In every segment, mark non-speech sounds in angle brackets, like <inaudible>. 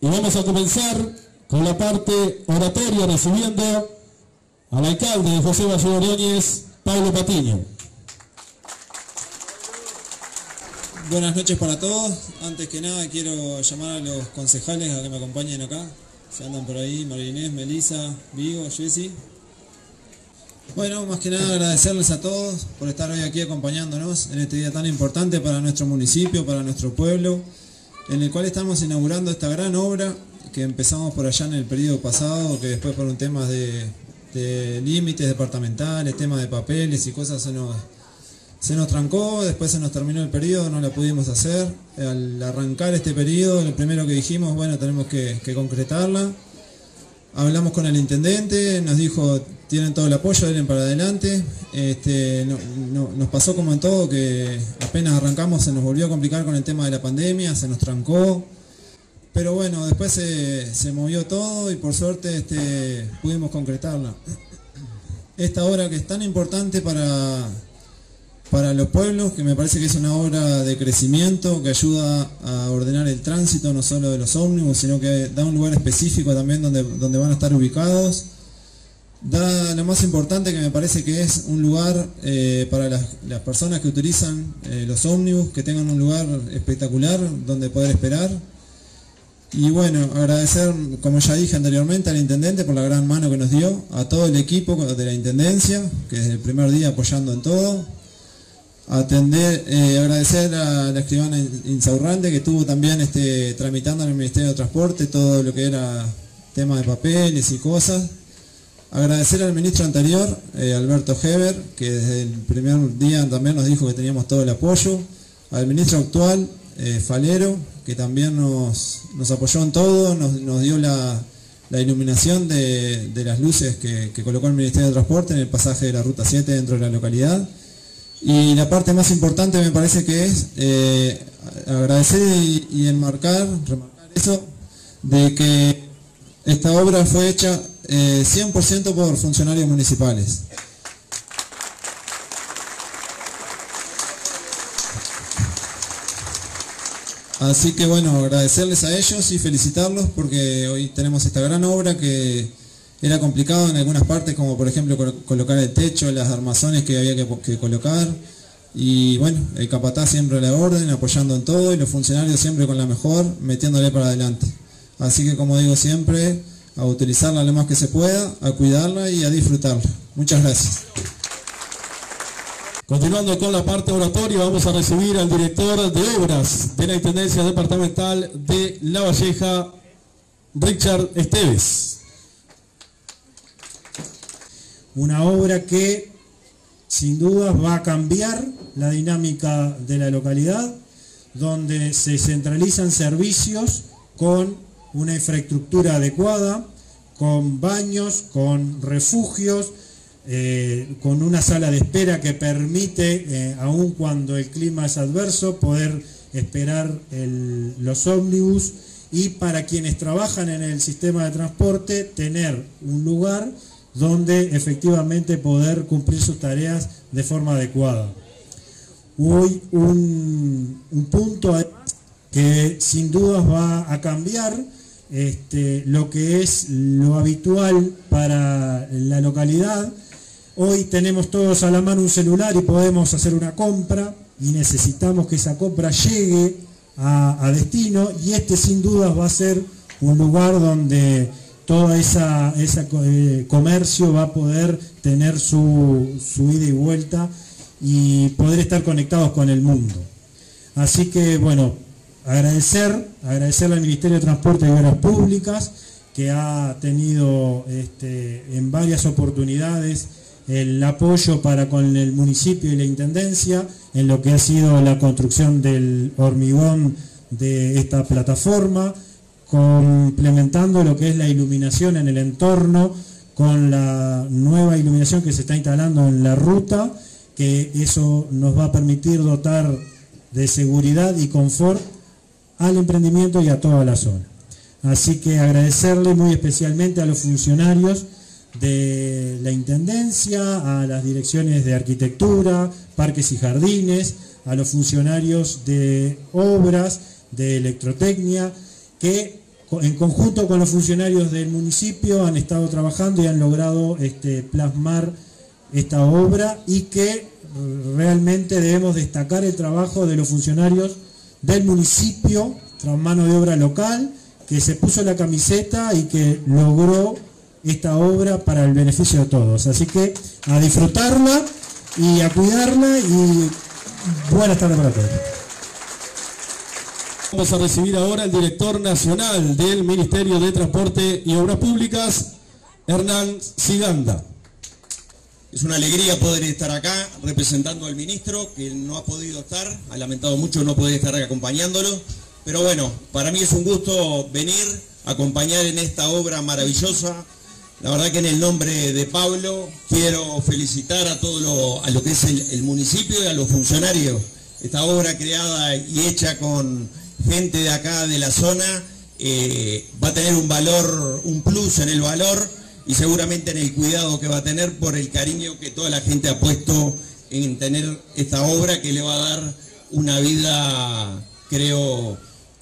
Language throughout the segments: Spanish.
Y vamos a comenzar con la parte oratoria recibiendo al alcalde de José Valle Ordóñez, Pablo Patiño. Buenas noches para todos. Antes que nada quiero llamar a los concejales a que me acompañen acá. Se andan por ahí, María Inés, Melissa, Vigo, Jessy. Bueno, más que nada agradecerles a todos por estar hoy aquí acompañándonos en este día tan importante para nuestro municipio, para nuestro pueblo, en el cual estamos inaugurando esta gran obra que empezamos por allá en el periodo pasado, que después por un tema de, límites departamentales, temas de papeles y cosas se nos, se nos trancó, después se nos terminó el periodo, no la pudimos hacer. Al arrancar este periodo, lo primero que dijimos, bueno, tenemos que concretarla. Hablamos con el intendente, nos dijo, tienen todo el apoyo, denle para adelante. Este, no- nos pasó como en todo, que apenas arrancamos se nos volvió a complicar con el tema de la pandemia, se nos trancó. Pero bueno, después se, se movió todo y por suerte este, pudimos concretarla. Esta obra que es tan importante para, para los pueblos, que me parece que es una obra de crecimiento, que ayuda a ordenar el tránsito no solo de los ómnibus, sino que da un lugar específico también donde, donde van a estar ubicados. Da lo más importante que me parece que es un lugar eh, para las, personas que utilizan eh, los ómnibus, que tengan un lugar espectacular donde poder esperar. Y bueno, agradecer, como ya dije anteriormente, al intendente por la gran mano que nos dio, a todo el equipo de la intendencia, que desde el primer día apoyando en todo. Atender, eh, agradecer a la escribana Insaurrante que estuvo también este, tramitando en el Ministerio de Transporte todo lo que era tema de papeles y cosas. Agradecer al ministro anterior, eh, Alberto Heber, que desde el primer día también nos dijo que teníamos todo el apoyo. Al ministro actual, eh, Falero, que también nos, apoyó en todo, nos, dio la, iluminación de, las luces que, que colocó el Ministerio de Transporte en el pasaje de la Ruta 7 dentro de la localidad. Y la parte más importante me parece que es eh, agradecer y, y enmarcar, remarcar eso, de que esta obra fue hecha eh, 100% por funcionarios municipales. Así que bueno, agradecerles a ellos y felicitarlos porque hoy tenemos esta gran obra que era complicado en algunas partes, como por ejemplo colo- colocar el techo, las armazones que había que, que colocar. Y bueno, el capataz siempre a la orden, apoyando en todo y los funcionarios siempre con la mejor, metiéndole para adelante. Así que como digo siempre, a utilizarla lo más que se pueda, a cuidarla y a disfrutarla. Muchas gracias. Continuando con la parte oratoria, vamos a recibir al director de obras de la Intendencia Departamental de La Valleja, Richard Esteves. una obra que sin dudas va a cambiar la dinámica de la localidad, donde se centralizan servicios con una infraestructura adecuada, con baños, con refugios, eh, con una sala de espera que permite, eh, aun cuando el clima es adverso, poder esperar los ómnibus y para quienes trabajan en el sistema de transporte tener un lugar donde efectivamente poder cumplir sus tareas de forma adecuada. Hoy un, un punto que sin dudas va a cambiar este, lo que es lo habitual para la localidad. Hoy tenemos todos a la mano un celular y podemos hacer una compra y necesitamos que esa compra llegue a, destino y este sin dudas va a ser un lugar donde todo co- eh, comercio va a poder tener su, su ida y vuelta y poder estar conectados con el mundo. Así que bueno, agradecer, agradecerle al Ministerio de Transporte y Obras Públicas que ha tenido este, en varias oportunidades el apoyo para con el municipio y la intendencia en lo que ha sido la construcción del hormigón de esta plataforma, complementando lo que es la iluminación en el entorno con la nueva iluminación que se está instalando en la ruta, que eso nos va a permitir dotar de seguridad y confort al emprendimiento y a toda la zona. Así que agradecerle muy especialmente a los funcionarios de la Intendencia, a las direcciones de arquitectura, parques y jardines, a los funcionarios de obras, de electrotecnia, que en conjunto con los funcionarios del municipio han estado trabajando y han logrado este, plasmar esta obra y que realmente debemos destacar el trabajo de los funcionarios del municipio, tras mano de obra local, que se puso la camiseta y que logró esta obra para el beneficio de todos. Así que a disfrutarla y a cuidarla y buenas tardes para todos. Vamos a recibir ahora al director nacional del Ministerio de Transporte y Obras Públicas, Hernán Siganda. Es una alegría poder estar acá representando al ministro, que no ha podido estar, ha lamentado mucho no poder estar acompañándolo, pero bueno, para mí es un gusto venir acompañar en esta obra maravillosa. La verdad que en el nombre de Pablo quiero felicitar a todo lo, a lo que es el, municipio y a los funcionarios. Esta obra creada y hecha con gente de acá de la zona eh, va a tener un valor, un plus en el valor y seguramente en el cuidado que va a tener por el cariño que toda la gente ha puesto en tener esta obra que le va a dar una vida, creo,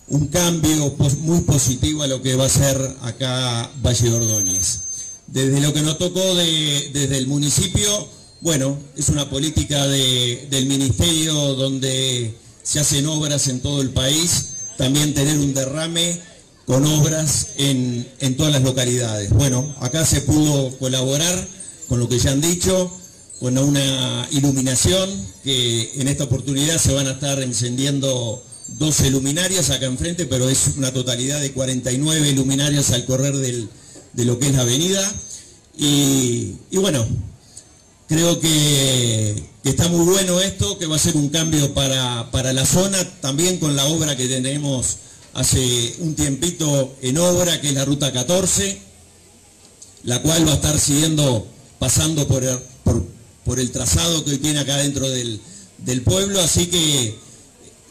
un cambio muy positivo a lo que va a ser acá Valle de Ordóñez. Desde lo que nos tocó desde el municipio, bueno, es una política del ministerio donde se hacen obras en todo el país, también tener un derrame con obras en, todas las localidades. Bueno, acá se pudo colaborar con lo que ya han dicho, con una iluminación que en esta oportunidad se van a estar encendiendo 12 luminarias acá enfrente, pero es una totalidad de 49 luminarias al correr de lo que es la avenida. Y, bueno, creo que, está muy bueno esto, que va a ser un cambio para, para la zona, también con la obra que tenemos hace un tiempito en obra, que es la Ruta 14, la cual va a estar siguiendo, pasando por el, trazado que hoy tiene acá dentro del, pueblo. Así que,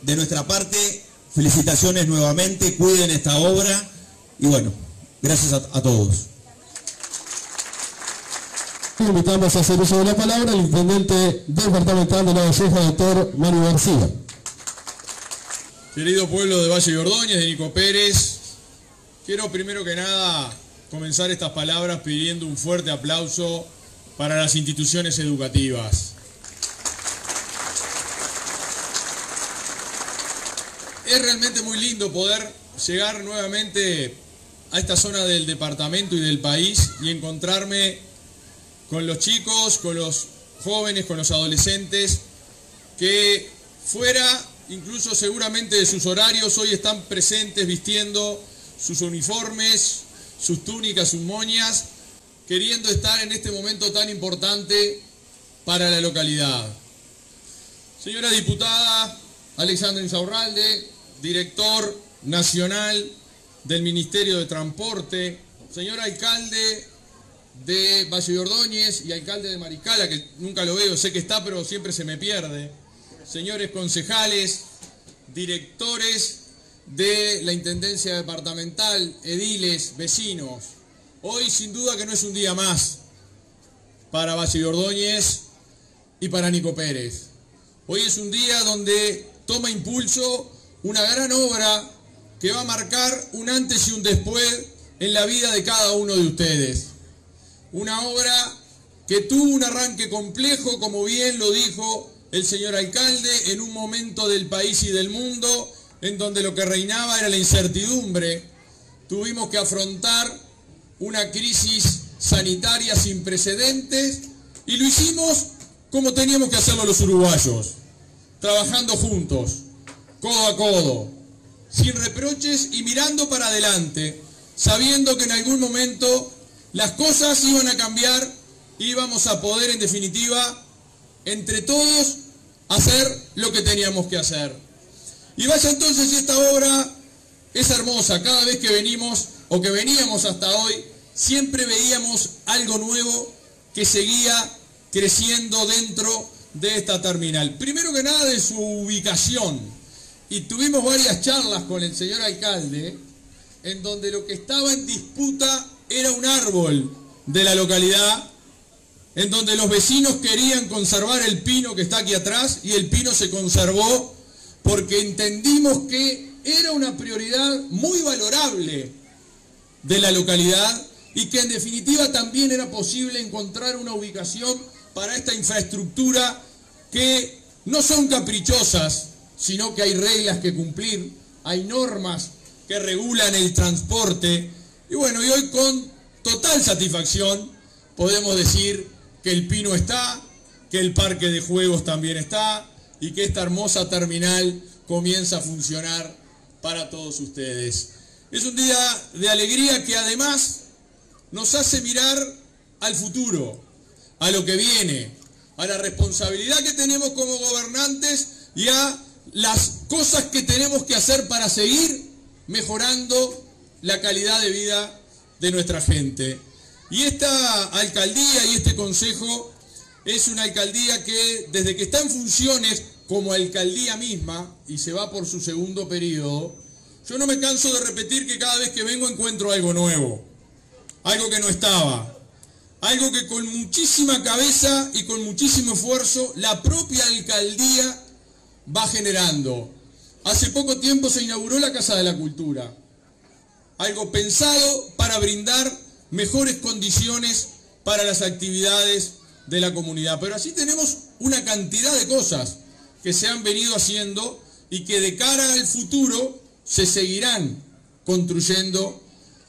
de nuestra parte, felicitaciones nuevamente, cuiden esta obra y bueno, gracias a, todos. Invitamos a hacer uso de la palabra el intendente departamental de la Valleja, doctor Mario García. Querido pueblo de Valle de Ordóñez, de Nico Pérez, quiero primero que nada comenzar estas palabras pidiendo un fuerte aplauso para las instituciones educativas. Es realmente muy lindo poder llegar nuevamente a esta zona del departamento y del país y encontrarme con los chicos, con los jóvenes, con los adolescentes, que fuera incluso seguramente de sus horarios, hoy están presentes vistiendo sus uniformes, sus túnicas, sus moñas, queriendo estar en este momento tan importante para la localidad. Señora diputada Alexandra Insaurralde, director nacional del Ministerio de Transporte, señor alcalde de Valle de Ordóñez y alcalde de Maricala, que nunca lo veo, sé que está, pero siempre se me pierde señores concejales, directores de la Intendencia Departamental, ediles, vecinos. Hoy sin duda que no es un día más para Valle Ordóñez y para Nico Pérez. Hoy es un día donde toma impulso una gran obra que va a marcar un antes y un después en la vida de cada uno de ustedes. Una obra que tuvo un arranque complejo, como bien lo dijo el señor alcalde en un momento del país y del mundo en donde lo que reinaba era la incertidumbre. Tuvimos que afrontar una crisis sanitaria sin precedentes y lo hicimos como teníamos que hacerlo los uruguayos, trabajando juntos, codo a codo, sin reproches y mirando para adelante, sabiendo que en algún momento las cosas iban a cambiar, íbamos a poder en definitiva entre todos hacer lo que teníamos que hacer. Y vaya entonces esta obra es hermosa. Cada vez que venimos o que veníamos hasta hoy, siempre veíamos algo nuevo que seguía creciendo dentro de esta terminal. Primero que nada de su ubicación. Y tuvimos varias charlas con el señor alcalde en donde lo que estaba en disputa era un árbol de la localidad en donde los vecinos querían conservar el pino que está aquí atrás y el pino se conservó porque entendimos que era una prioridad muy valorable de la localidad y que en definitiva también era posible encontrar una ubicación para esta infraestructura que no son caprichosas, sino que hay reglas que cumplir, hay normas que regulan el transporte. Y bueno, y hoy con total satisfacción podemos decir que el Pino está, que el parque de juegos también está y que esta hermosa terminal comienza a funcionar para todos ustedes. Es un día de alegría que además nos hace mirar al futuro, a lo que viene, a la responsabilidad que tenemos como gobernantes y a las cosas que tenemos que hacer para seguir mejorando la calidad de vida de nuestra gente. Y esta alcaldía y este consejo es una alcaldía que desde que está en funciones como alcaldía misma y se va por su segundo periodo, yo no me canso de repetir que cada vez que vengo encuentro algo nuevo algo que no estaba, algo que con muchísima cabeza y con muchísimo esfuerzo la propia alcaldía va generando. Hace poco tiempo se inauguró la Casa de la Cultura, algo pensado para brindar mejores condiciones para las actividades de la comunidad. Pero así tenemos una cantidad de cosas que se han venido haciendo y que de cara al futuro se seguirán construyendo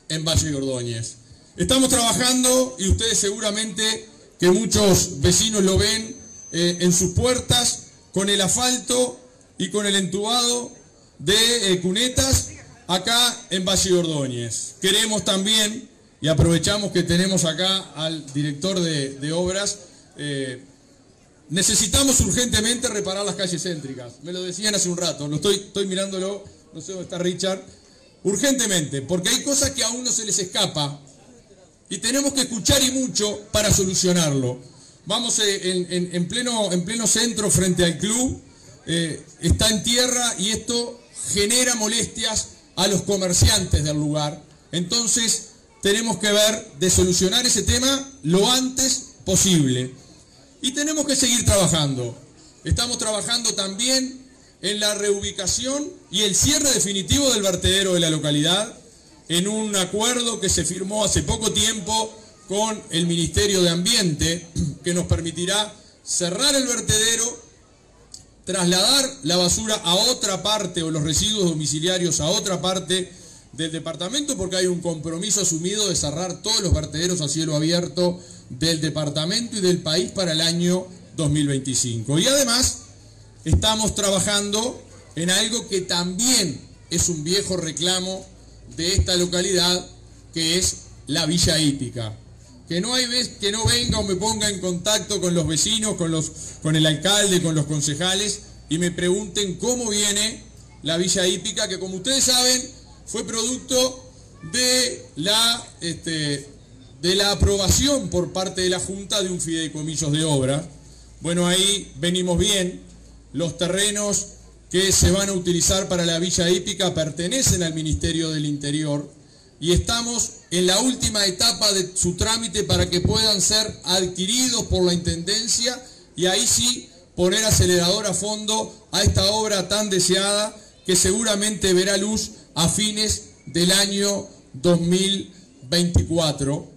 en Valle Ordóñez. Estamos trabajando, y ustedes seguramente que muchos vecinos lo ven eh, en sus puertas, con el asfalto y con el entubado de eh, cunetas acá en Valle Ordóñez. Queremos también, y aprovechamos que tenemos acá al director de, obras, eh, necesitamos urgentemente reparar las calles céntricas. Me lo decían hace un rato, no estoy, estoy mirándolo, no sé dónde está Richard. Urgentemente, porque hay cosas que a uno se les escapa y tenemos que escuchar y mucho para solucionarlo. Vamos eh, en, pleno, en pleno centro frente al club, eh, está en tierra y esto genera molestias a los comerciantes del lugar. Entonces tenemos que ver de solucionar ese tema lo antes posible. Y tenemos que seguir trabajando. Estamos trabajando también en la reubicación y el cierre definitivo del vertedero de la localidad en un acuerdo que se firmó hace poco tiempo con el Ministerio de Ambiente, que nos permitirá cerrar el vertedero, trasladar la basura a otra parte o los residuos domiciliarios a otra parte del departamento, porque hay un compromiso asumido de cerrar todos los vertederos a cielo abierto del departamento y del país para el año 2025. Y además estamos trabajando en algo que también es un viejo reclamo de esta localidad, que es la Villa Hípica. Que no, hay vez, que no venga o me ponga en contacto con los vecinos, con, los, con el alcalde, con los concejales y me pregunten cómo viene la Villa Hípica, que como ustedes saben fue producto de la, este, de la aprobación por parte de la Junta de un fideicomiso de obra. Bueno, ahí venimos bien, los terrenos que se van a utilizar para la Villa Hípica pertenecen al Ministerio del Interior y estamos en la última etapa de su trámite para que puedan ser adquiridos por la Intendencia y ahí sí poner acelerador a fondo a esta obra tan deseada que seguramente verá luz a fines del año 2024.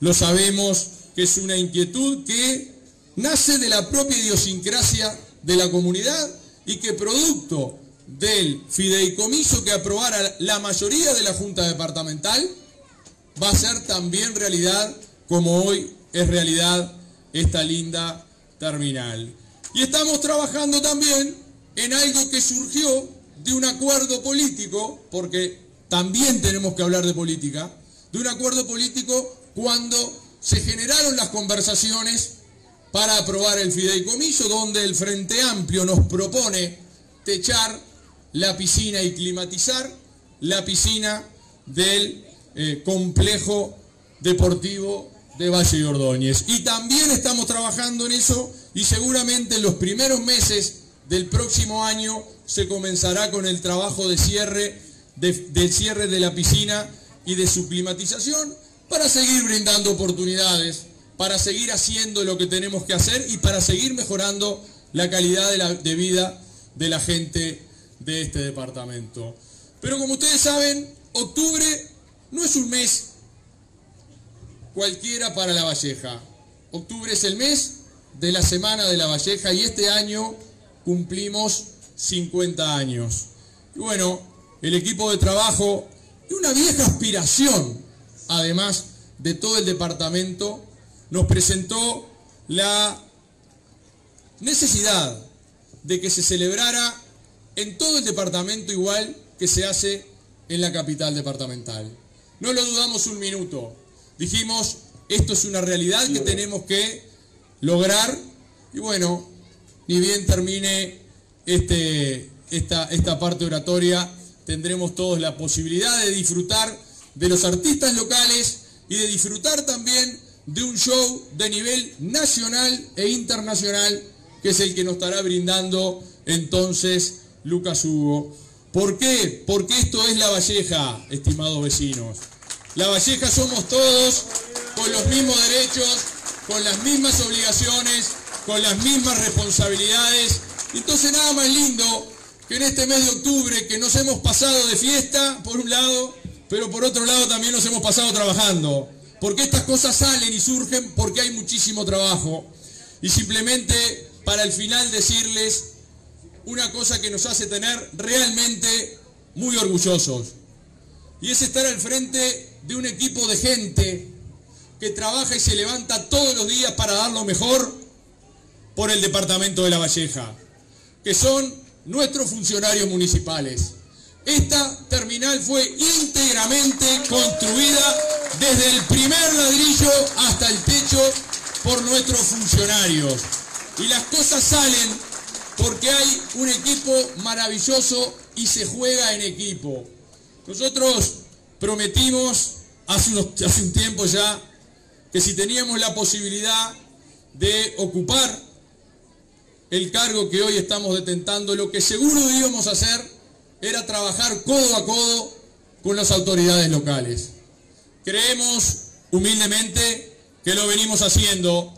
Lo sabemos que es una inquietud que nace de la propia idiosincrasia de la comunidad y que producto del fideicomiso que aprobara la mayoría de la Junta Departamental, va a ser también realidad como hoy es realidad esta linda terminal. Y estamos trabajando también en algo que surgió de un acuerdo político, porque también tenemos que hablar de política, de un acuerdo político cuando se generaron las conversaciones para aprobar el fideicomiso, donde el Frente Amplio nos propone techar la piscina y climatizar la piscina del eh, complejo deportivo de Valle de Ordóñez. Y también estamos trabajando en eso y seguramente en los primeros meses del próximo año se comenzará con el trabajo de cierre, de cierre de la piscina y de su climatización para seguir brindando oportunidades para seguir haciendo lo que tenemos que hacer y para seguir mejorando la calidad de, vida de la gente de este departamento. Pero como ustedes saben, octubre no es un mes cualquiera para La Valleja. Octubre es el mes de la Semana de La Valleja y este año cumplimos 50 años. Y bueno, el equipo de trabajo y una vieja aspiración, además de todo el departamento, nos presentó la necesidad de que se celebrara en todo el departamento igual que se hace en la capital departamental. No lo dudamos un minuto. Dijimos, esto es una realidad que tenemos que lograr y bueno, ni bien termine este, esta, esta parte oratoria, tendremos todos la posibilidad de disfrutar de los artistas locales y de disfrutar también de un show de nivel nacional e internacional, que es el que nos estará brindando entonces Lucas Hugo. ¿Por qué? Porque esto es La Valleja, estimados vecinos. La Valleja somos todos con los mismos derechos, con las mismas obligaciones, con las mismas responsabilidades. Entonces nada más lindo que en este mes de octubre que nos hemos pasado de fiesta, por un lado, pero por otro lado también nos hemos pasado trabajando. Porque estas cosas salen y surgen porque hay muchísimo trabajo. Y simplemente para el final decirles una cosa que nos hace tener realmente muy orgullosos. Y es estar al frente de un equipo de gente que trabaja y se levanta todos los días para dar lo mejor por el departamento de La Valleja, que son nuestros funcionarios municipales. Esta terminal fue íntegramente construida desde el primer ladrillo hasta el techo por nuestros funcionarios. Y las cosas salen porque hay un equipo maravilloso y se juega en equipo. Nosotros prometimos hace, hace un tiempo ya que si teníamos la posibilidad de ocupar el cargo que hoy estamos detentando, lo que seguro íbamos a hacer era trabajar codo a codo con las autoridades locales. Creemos humildemente que lo venimos haciendo,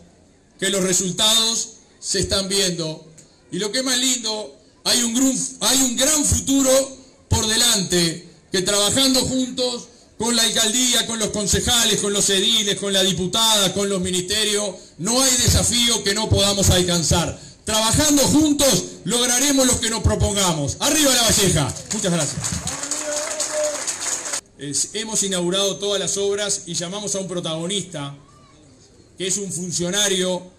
que los resultados se están viendo. Y lo que es más lindo, hay un, hay un gran futuro por delante, que trabajando juntos con la alcaldía, con los concejales, con los ediles, con la diputada, con los ministerios, no hay desafío que no podamos alcanzar. Trabajando juntos lograremos lo que nos propongamos. Arriba la Valleja. Muchas gracias. hemos inaugurado todas las obras y llamamos a un protagonista, que es un funcionario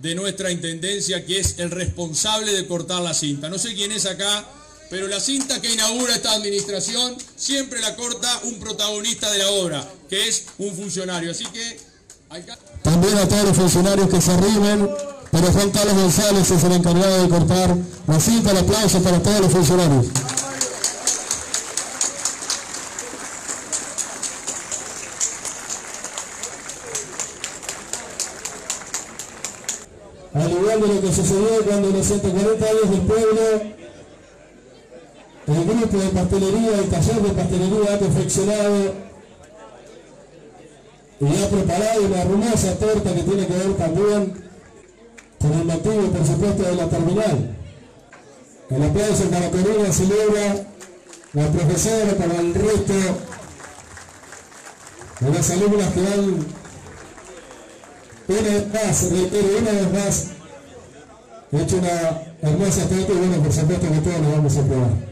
de nuestra intendencia, que es el responsable de cortar la cinta. No sé quién es acá, pero la cinta que inaugura esta administración siempre la corta un protagonista de la obra, que es un funcionario. Así que... También a todos los funcionarios que se arriben, pero Juan Carlos González es el encargado de cortar la cinta. El aplauso para todos los funcionarios. Al igual de lo que sucedió cuando los 140 años del pueblo el grupo de pastelería, el taller de pastelería ha perfeccionado y ha preparado una hermosa torta que tiene que ver también por supuesto, de la terminal. El aplauso en Caracorina celebra la profesora para el resto de las alumnas que han una vez más, reitero, una vez más, hecho una hermosa torta y bueno, por supuesto que todos lo vamos a probar.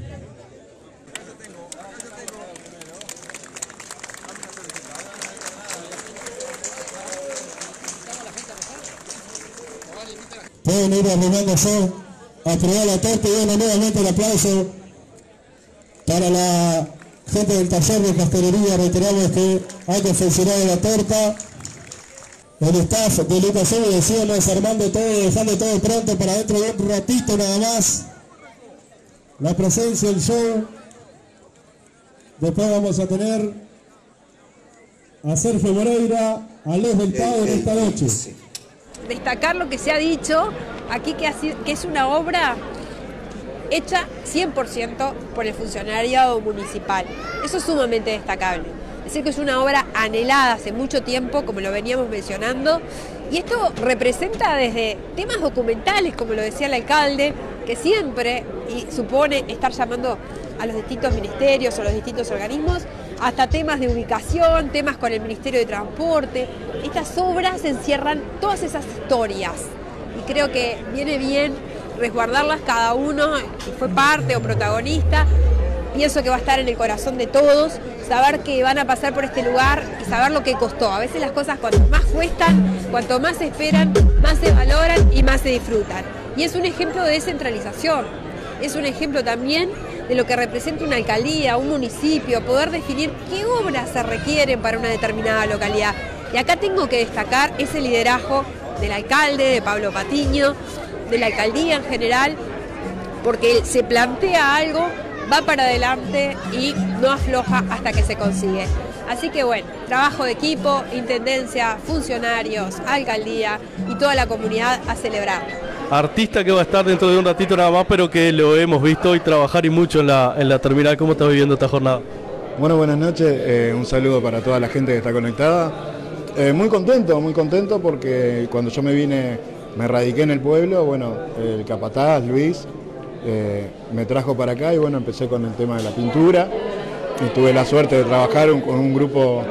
Pueden ir arrimándose a probar la torta y bueno, nuevamente el aplauso para la gente del taller de pastelería. Reiteramos que hay confeccionado la torta. El staff de Lucas Evo decíamos armando todo, dejando todo pronto para dentro de un ratito nada más. La presencia, el show. Después vamos a tener a Sergio Moreira, a Les del Pau en esta noche destacar lo que se ha dicho aquí, que, es una obra hecha 100% por el funcionariado municipal. Eso es sumamente destacable. Es decir, que es una obra anhelada hace mucho tiempo, como lo veníamos mencionando, y esto representa desde temas documentales, como lo decía el alcalde, que siempre supone estar llamando a los distintos ministerios o los distintos organismos hasta temas de ubicación, temas con el Ministerio de Transporte. Estas obras encierran todas esas historias y creo que viene bien resguardarlas cada uno que fue parte o protagonista. Pienso que va a estar en el corazón de todos, saber que van a pasar por este lugar y saber lo que costó. A veces las cosas cuanto más cuestan, cuanto más se esperan, más se valoran y más se disfrutan. Y es un ejemplo de descentralización, es un ejemplo también de lo que representa una alcaldía, un municipio, poder definir qué obras se requieren para una determinada localidad. Y acá tengo que destacar ese liderazgo del alcalde, de Pablo Patiño, de la alcaldía en general, porque se plantea algo, va para adelante y no afloja hasta que se consigue. Así que bueno, trabajo de equipo, intendencia, funcionarios, alcaldía y toda la comunidad a celebrar artista que va a estar dentro de un ratito nada más, pero que lo hemos visto hoy trabajar y mucho en la, en la terminal. ¿Cómo estás viviendo esta jornada? Bueno, buenas noches, eh, un saludo para toda la gente que está conectada. Eh, muy contento, muy contento porque cuando yo me vine, me radiqué en el pueblo, bueno, el capataz, Luis, eh, me trajo para acá y bueno, empecé con el tema de la pintura y tuve la suerte de trabajar con un grupo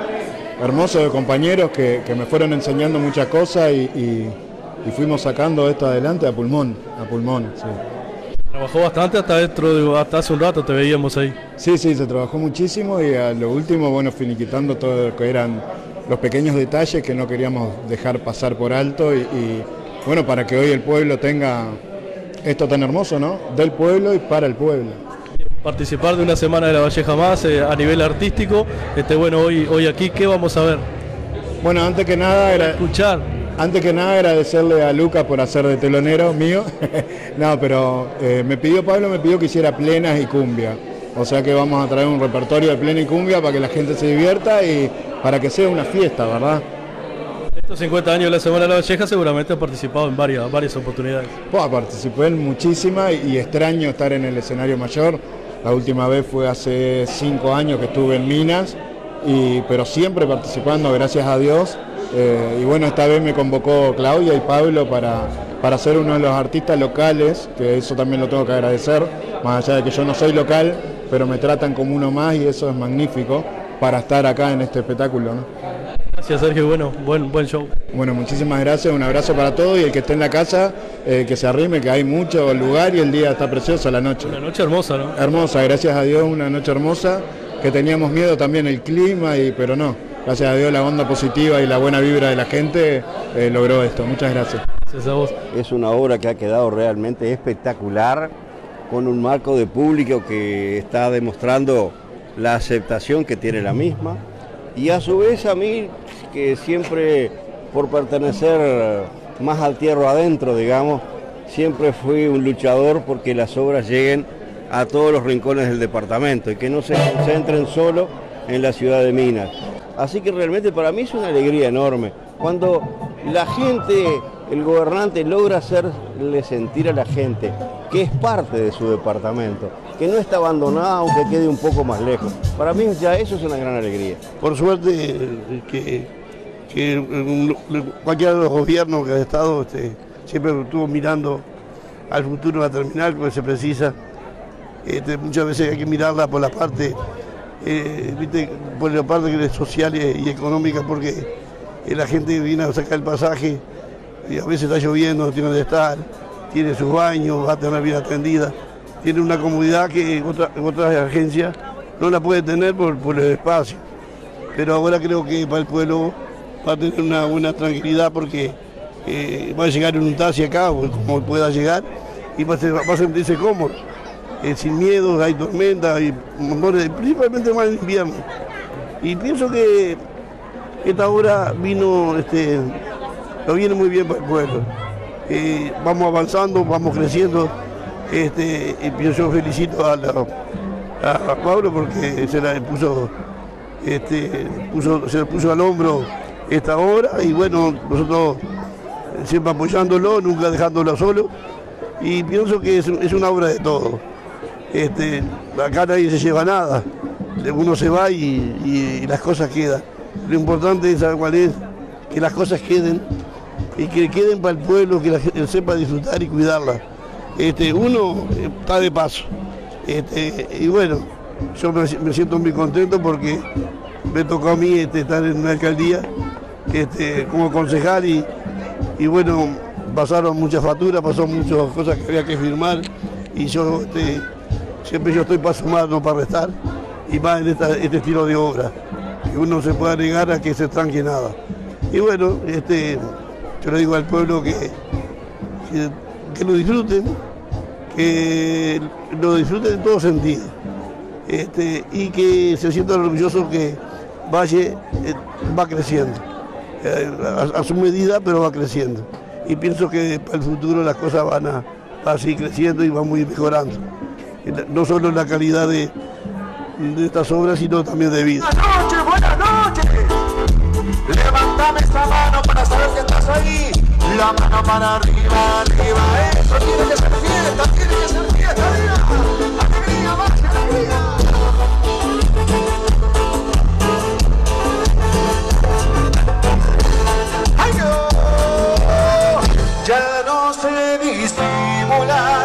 hermoso de compañeros que, me fueron enseñando muchas cosas y fuimos sacando esto adelante a pulmón, a pulmón, sí. Trabajó bastante hasta dentro de, hasta hace un rato te veíamos ahí. Sí, sí, se trabajó muchísimo y a lo último, bueno, finiquitando todo lo que eran los pequeños detalles que no queríamos dejar pasar por alto y, bueno, para que hoy el pueblo tenga esto tan hermoso, ¿no? Del pueblo y para el pueblo. Participar de una semana de la Valleja más eh, a nivel artístico, este bueno, hoy, hoy aquí, ¿qué vamos a ver? Bueno, antes que nada era... Escuchar antes que nada agradecerle a Lucas por hacer de telonero mío. <laughs> no, pero eh, me pidió Pablo, me pidió que hiciera plenas y cumbia. O sea que vamos a traer un repertorio de plena y cumbia para que la gente se divierta y para que sea una fiesta, ¿verdad? Estos 50 años de la Semana de la Valleja seguramente ha participado en varias, varias oportunidades. Pues participé en muchísimas y, extraño estar en el escenario mayor. La última vez fue hace cinco años que estuve en Minas, y, pero siempre participando, gracias a Dios. Eh, y bueno, esta vez me convocó Claudia y Pablo para, para ser uno de los artistas locales, que eso también lo tengo que agradecer, más allá de que yo no soy local, pero me tratan como uno más y eso es magnífico para estar acá en este espectáculo. Gracias Sergio, bueno, buen, buen show. Bueno, muchísimas gracias, un abrazo para todos y el que esté en la casa, eh, que se arrime, que hay mucho lugar y el día está precioso, la noche. Una noche hermosa, ¿no? Hermosa, gracias a Dios, una noche hermosa, que teníamos miedo también el clima, y, pero no, gracias a Dios la onda positiva y la buena vibra de la gente eh, logró esto. Muchas gracias. Gracias a vos. Es una obra que ha quedado realmente espectacular, con un marco de público que está demostrando la aceptación que tiene la misma. Y a su vez a mí, que siempre por pertenecer más al tierra adentro, digamos, siempre fui un luchador porque las obras lleguen a todos los rincones del departamento y que no se concentren solo en la ciudad de Minas. Así que realmente para mí es una alegría enorme. Cuando la gente, el gobernante logra hacerle sentir a la gente que es parte de su departamento, que no está abandonada aunque quede un poco más lejos. Para mí ya eso es una gran alegría. Por suerte que, cualquiera de los gobiernos que ha estado este, siempre estuvo mirando al futuro de la terminal, porque se precisa. Este, muchas veces hay que mirarla por la parte eh, por la parte social y, económica, porque la gente viene a sacar el pasaje y a veces está lloviendo, tiene donde estar, tiene sus baños, va a tener bien atendida, tiene una comodidad que otra, otras agencias no la puede tener por, el espacio. Pero ahora creo que para el pueblo va a tener una buena tranquilidad porque eh, va a llegar en un taxi acá, como pueda llegar, y va a, va a sentirse cómodo. Eh, sin miedo, hay tormentas, hay montones, principalmente más en invierno. Y pienso que esta obra vino, este, lo viene muy bien para el pueblo. Eh, vamos avanzando, vamos creciendo. Este, y yo felicito a, Pablo porque se la puso, este, puso, se le puso al hombro esta obra y bueno, nosotros siempre apoyándolo, nunca dejándolo solo. Y pienso que es, es una obra de todos. Este, acá nadie se lleva nada, uno se va y, las cosas quedan. Lo importante es saber cuál es, que las cosas queden y que queden para el pueblo, que la gente sepa disfrutar y cuidarlas. Este, uno está de paso. Este, y bueno, yo me, siento muy contento porque me tocó a mí este, estar en una alcaldía como concejal y, bueno, pasaron muchas facturas, pasó muchas cosas que había que firmar y yo siempre yo estoy para sumar, no para restar, y más en este estilo de obra, que uno se pueda negar a que se tranque nada. Y bueno, este, yo le digo al pueblo que, que, lo disfruten, que lo disfruten en todo sentido, este, y que se sientan orgullosos que Valle eh, va creciendo, eh, a, su medida, pero va creciendo. Y pienso que para el futuro las cosas van a, seguir creciendo y van muy mejorando no solo en la calidad de, de estas obras, sino también de vida. Buenas noches, buenas noches. Levántame esta mano para saber que estás ahí. La mano para arriba, arriba. Eso tiene que ser fiesta, tiene que ser fiesta, Alegría, más alegría. ¡Ay, Ya no sé disimular,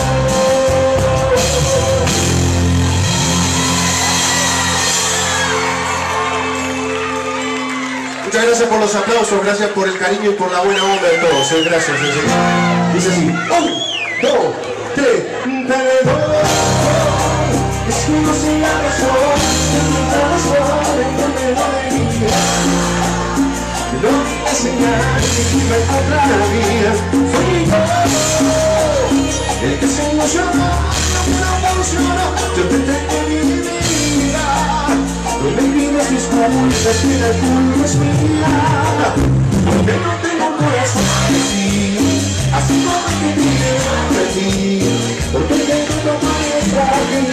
no sé la razón. La razón en que me dolería. Lo que me señal que iba a encontrar la vida. Fui yo el que se emocionó, no funcionó. Yo te tengo en mi vida. No me pidas disculpas que la culpa es mía Porque no tengo corazón de ti Así como que quiero de ti Porque tengo lo más frágil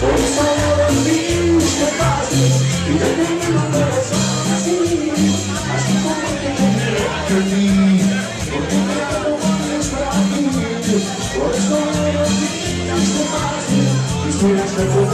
Por eso no lo viste fácil Y yo tengo un corazón así Así como que quiero de ti Porque tengo lo más frágil Por eso no lo viste fácil Quisiera ser como tú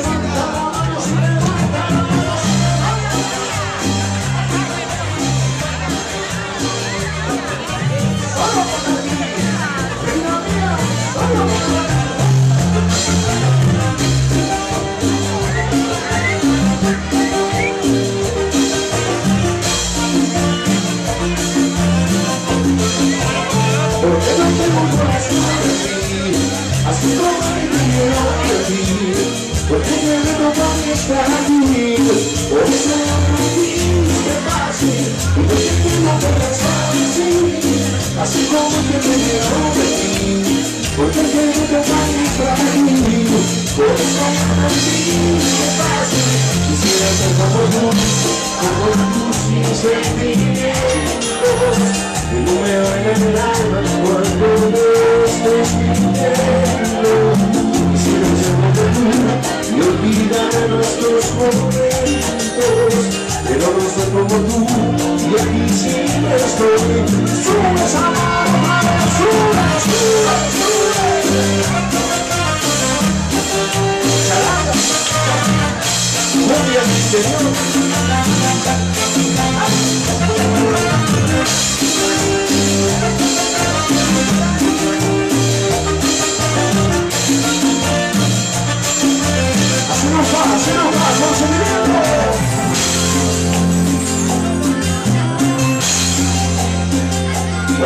Bueno,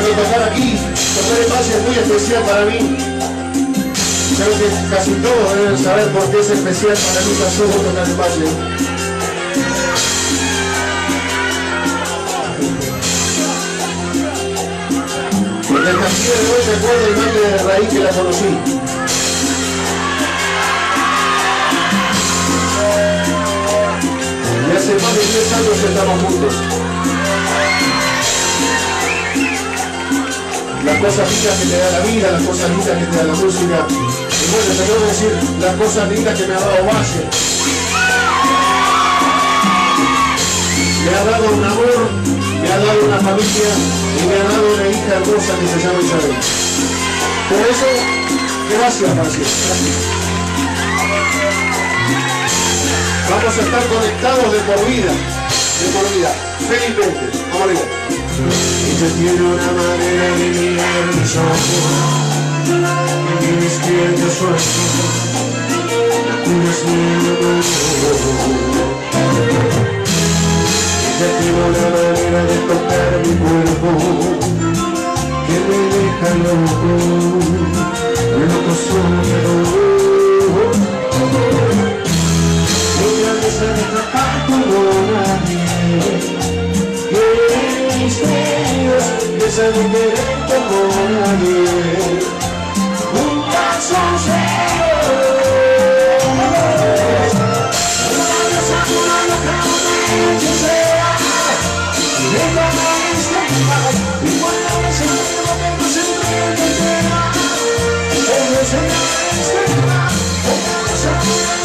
tocar aquí, tocar pase es muy especial para mí. Creo que casi todos deben saber por qué es especial para mí solo tocar el El de hoy recuerdo el nombre de raíz que la conocí. Y hace más de 10 años estamos juntos. Las cosas lindas que te da la vida, las cosas lindas que te da la música. Y bueno, te que decir las cosas lindas que me ha dado Valle. Me ha dado un amor, me ha dado una familia y me ha dado una hija hermosa que se llama Isabel. Por eso, gracias. Gracias. Vamos a estar conectados de por vida, de por vida, felizmente. Vamos arriba. Ella tiene una manera de mirar mis ojos, y mis pies de sueño, la cuna es mi. Ella tiene una manera de tocar mi cuerpo, que me deja loco, loco soñador. Ella me sabe tratar como nadie Que misterios me sabe querer como nadie. Un paso cero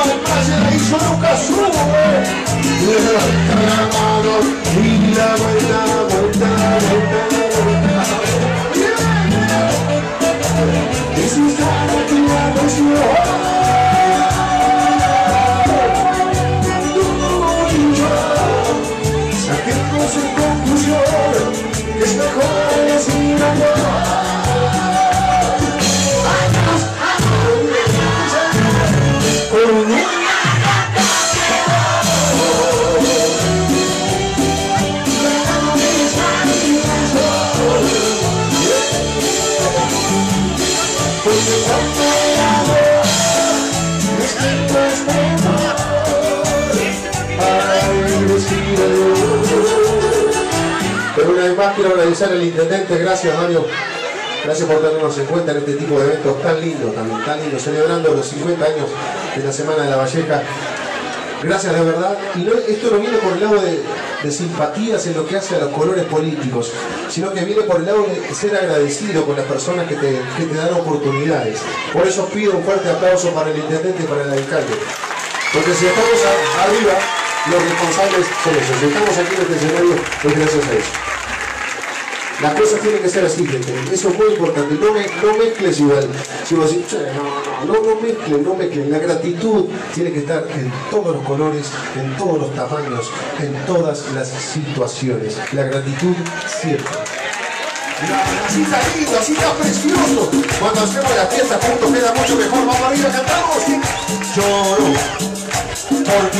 Valle la hizo Hugo, eh. Levanta la mano y la vuelta, vuelta, vuelta, vuelta. Bien. Y la Saquemos en quiero agradecer al intendente, gracias Mario, gracias por tenernos en cuenta en este tipo de eventos tan lindos, también tan lindos, celebrando los 50 años de la Semana de la Valleja. Gracias de verdad. Y no- esto no viene por el lado de, simpatías en lo que hace a los colores políticos, sino que viene por el lado de ser agradecido con las personas que te, que te dan oportunidades. Por eso pido un fuerte aplauso para el intendente y para el alcalde. Porque si estamos arriba, los responsables son ellos. Si estamos aquí en este escenario, es gracias a ellos. Las cosas tienen que ser así, gente. Eso es muy importante. No, me, no mezcles igual. Si vos decís, "Che, no, no, no, no mezclen, no mezclen. La gratitud tiene que estar en todos los colores, en todos los tamaños, en todas las situaciones. La gratitud siempre. Así está lindo, así está precioso. Cuando hacemos la fiesta juntos queda mucho mejor. Vamos arriba, cantamos. Lloro. Porque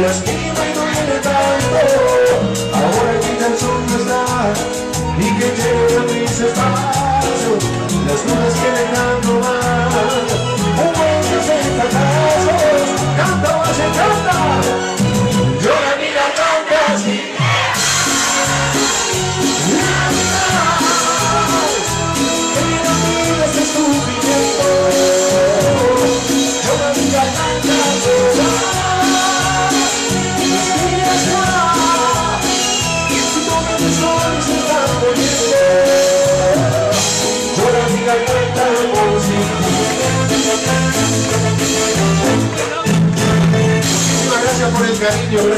just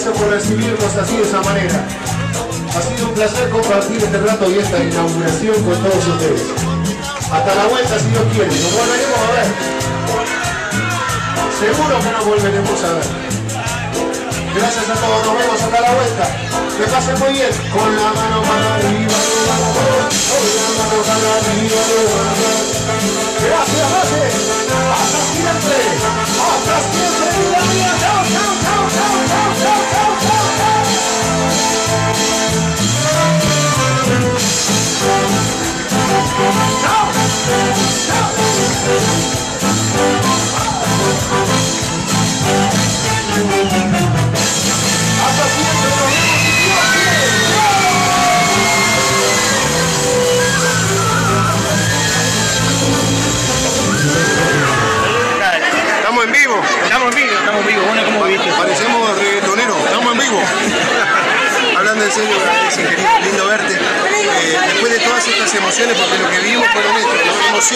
gracias por recibirnos así de esa manera. Ha sido un placer compartir este rato y esta inauguración con todos ustedes. Hasta la vuelta, si Dios quiere. Nos volveremos a ver. Seguro que nos volveremos a ver. Gracias a todos, nos vemos hasta la vuelta. Que pasen muy bien. Con la mano para arriba, con la mano para arriba. Gracias, gracias. Hasta siempre. Hasta siempre,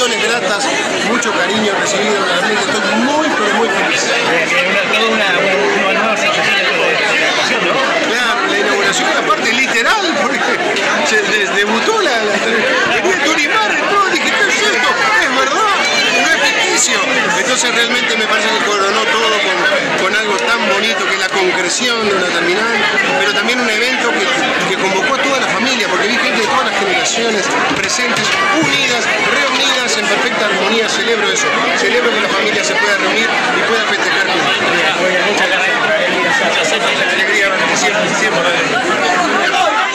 emociones gratas, mucho cariño recibido, realmente estoy muy, pero muy feliz. Toda una, sensación Claro, la inauguración, aparte literal, porque se debutó la, la, Turimar, todo, dije, ¿qué es esto? Es verdad, es. Entonces realmente me parece que coronó todo con, con algo tan bonito que es la concreción de una terminal, pero también un evento que, que convocó a toda la familia, porque vi gente de todas las generaciones presentes, unidas en perfecta armonía, celebro eso. Celebro que la familia se pueda reunir y pueda festejar Muchas gracias. Muchas gracias. Alegría, siempre, siempre.